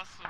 Golaço.